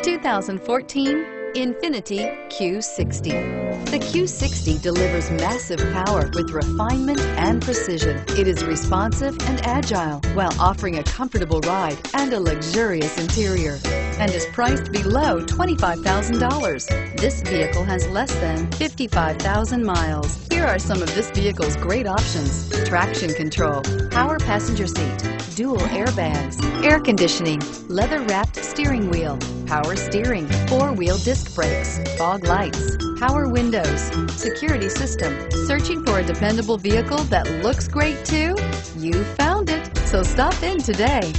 2014 Infiniti Q60. The Q60 delivers massive power with refinement and precision. It is responsive and agile while offering a comfortable ride and a luxurious interior and is priced below $25,000. This vehicle has less than 55,000 miles. Here are some of this vehicle's great options. Traction control, power passenger seat, dual airbags, air conditioning, leather-wrapped steering wheel, power steering, four-wheel disc brakes, fog lights, power windows, security system. Searching for a dependable vehicle that looks great too? You found it, so stop in today.